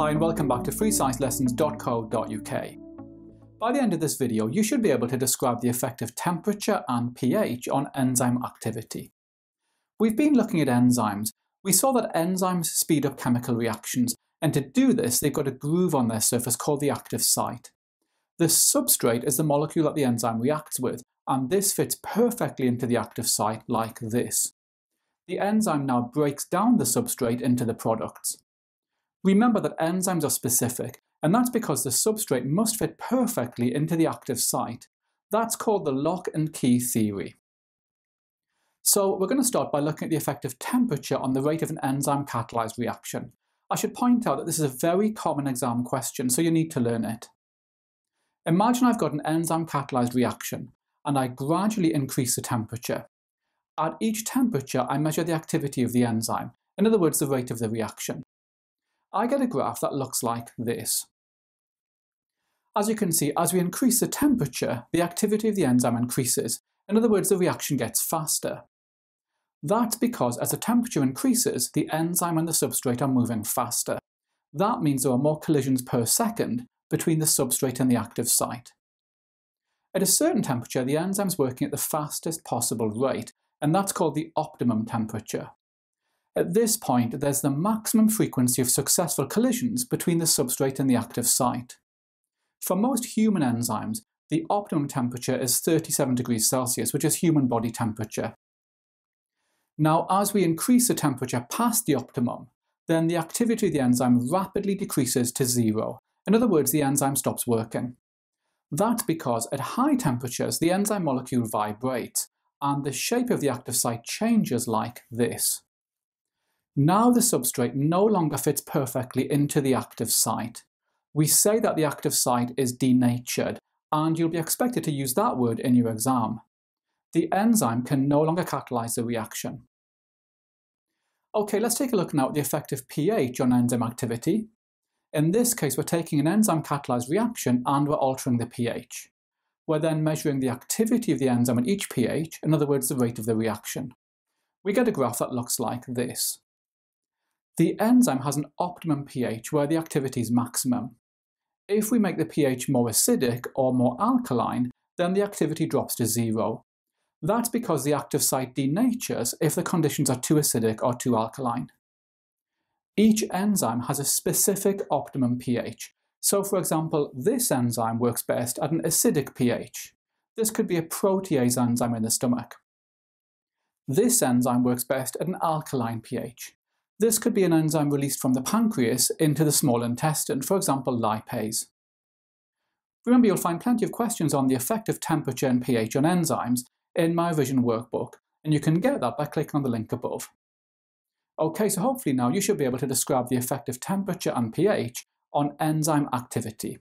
Hi and welcome back to freesciencelessons.co.uk. By the end of this video, you should be able to describe the effect of temperature and pH on enzyme activity. We've been looking at enzymes. We saw that enzymes speed up chemical reactions, and to do this, they've got a groove on their surface called the active site. The substrate is the molecule that the enzyme reacts with, and this fits perfectly into the active site like this. The enzyme now breaks down the substrate into the products. Remember that enzymes are specific, and that's because the substrate must fit perfectly into the active site. That's called the lock and key theory. So we're going to start by looking at the effect of temperature on the rate of an enzyme catalyzed reaction. I should point out that this is a very common exam question, so you need to learn it. Imagine I've got an enzyme catalyzed reaction, and I gradually increase the temperature. At each temperature, I measure the activity of the enzyme, in other words, the rate of the reaction. I get a graph that looks like this. As you can see, as we increase the temperature, the activity of the enzyme increases. In other words, the reaction gets faster. That's because as the temperature increases, the enzyme and the substrate are moving faster. That means there are more collisions per second between the substrate and the active site. At a certain temperature, the enzyme is working at the fastest possible rate, and that's called the optimum temperature. At this point, there's the maximum frequency of successful collisions between the substrate and the active site. For most human enzymes, the optimum temperature is 37 degrees Celsius, which is human body temperature. Now, as we increase the temperature past the optimum, then the activity of the enzyme rapidly decreases to zero. In other words, the enzyme stops working. That's because at high temperatures, the enzyme molecule vibrates, and the shape of the active site changes like this. Now the substrate no longer fits perfectly into the active site. We say that the active site is denatured, and you'll be expected to use that word in your exam. The enzyme can no longer catalyze the reaction. Okay, let's take a look now at the effect of pH on enzyme activity. In this case, we're taking an enzyme-catalyzed reaction and we're altering the pH. We're then measuring the activity of the enzyme at each pH, in other words, the rate of the reaction. We get a graph that looks like this. The enzyme has an optimum pH where the activity is maximum. If we make the pH more acidic or more alkaline, then the activity drops to zero. That's because the active site denatures if the conditions are too acidic or too alkaline. Each enzyme has a specific optimum pH. So for example, this enzyme works best at an acidic pH. This could be a protease enzyme in the stomach. This enzyme works best at an alkaline pH. This could be an enzyme released from the pancreas into the small intestine, for example lipase. Remember you'll find plenty of questions on the effect of temperature and pH on enzymes in my revision workbook, and you can get that by clicking on the link above. Okay, so hopefully now you should be able to describe the effect of temperature and pH on enzyme activity.